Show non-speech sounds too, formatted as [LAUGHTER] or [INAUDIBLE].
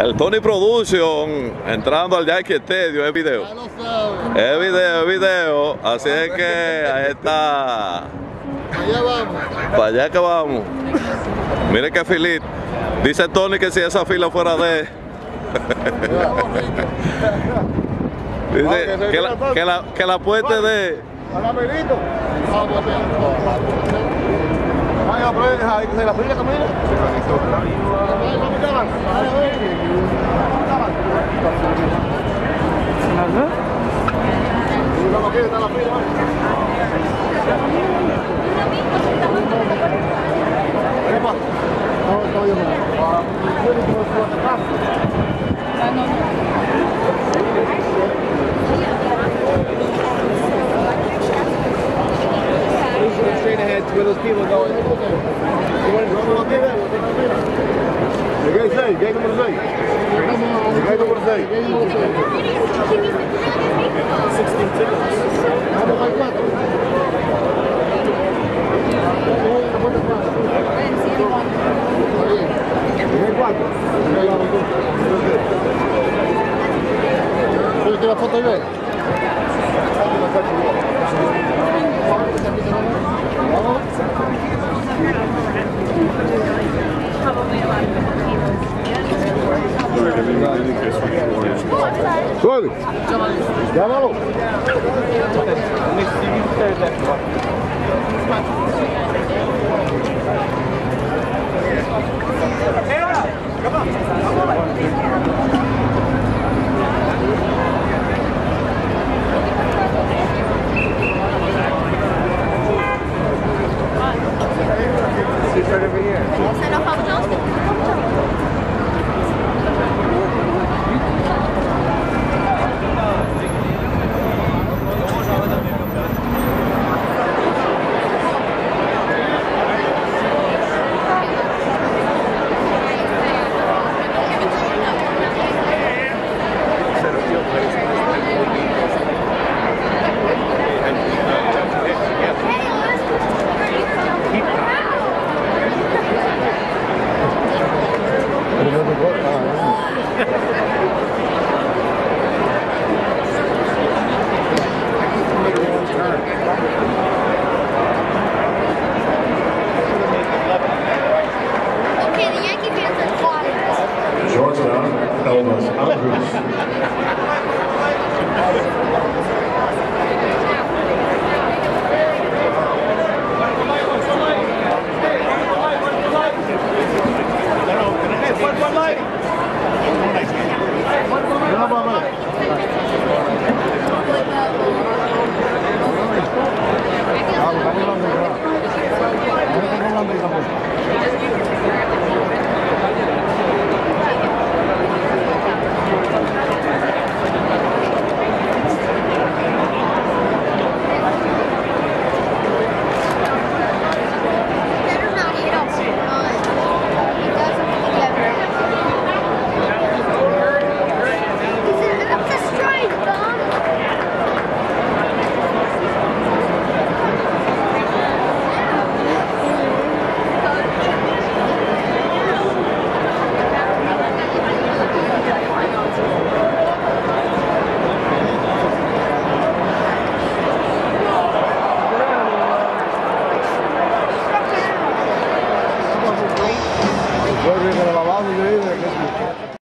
El Tony Production entrando al Yankee Stadium, es video. Es video, es video. Así es que ahí está. Allá vamos. Para allá que vamos. Mire que Filip. Dice Tony que si esa fila fuera de él. [LAUGHS] Dice que la, que la, que la puente de. Pero ahí se la está la fila. Straight ahead to where those people are going. Llegué 6, llegué número 6. Llegué número 6. Vamos al cuatro. Llegué 4. ¿Quieres que la foto y ve? Suave. Llámalo. Elvis. I'm [LAUGHS]